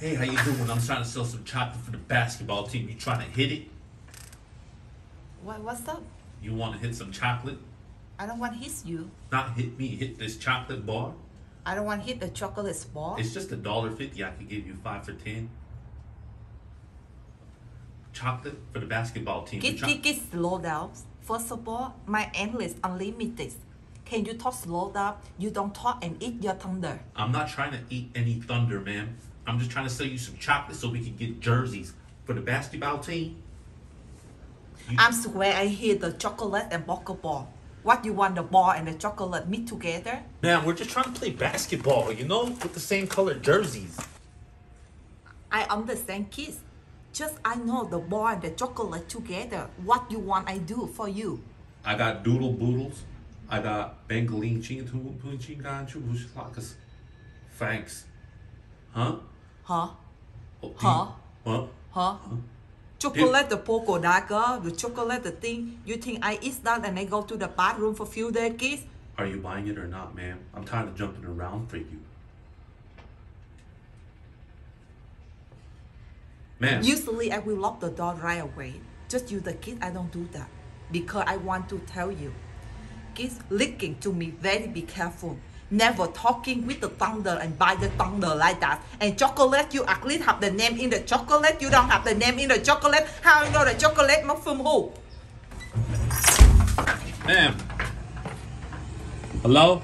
Hey, how you doing? I'm trying to sell some chocolate for the basketball team. You trying to hit it? What, what's up? You want to hit some chocolate? I don't want hit you. Not hit me, hit this chocolate bar. I don't want hit the chocolate ball. It's just a dollar fifty. I could give you five for ten. Chocolate for the basketball team. Get, get, get slow down. First of all, my English unlimited. Can you talk slow down? You don't talk and eat your thunder. I'm not trying to eat any thunder, ma'am. I'm just trying to sell you some chocolate so we can get jerseys for the basketball team. You- I'm swear I hate the chocolate and ball. What you want the ball and the chocolate meet together? Man, we're just trying to play basketball, you know, with the same color jerseys. I understand kids. Just I know the ball and the chocolate together. What you want I do for you? I got doodle boodles. I got bengaline chin tu punchin gan chu lakas. Thanks. Huh? Huh? Oh, Huh? Huh? Huh? Chocolate the dot girl, the chocolate the thing. You think I eat that and I go to the bathroom for few days, kids? Are you buying it or not, ma'am? I'm tired of jumping around for you. Ma'am, Usually I will lock the door right away. Just you the kid, I don't do that. Because I want to tell you. Kids listening to me very be careful. Never talking with the thunder and by the thunder like that. And chocolate, you at least have the name in the chocolate. You don't have the name in the chocolate. How you know the chocolate not from who? ma'am. Hello?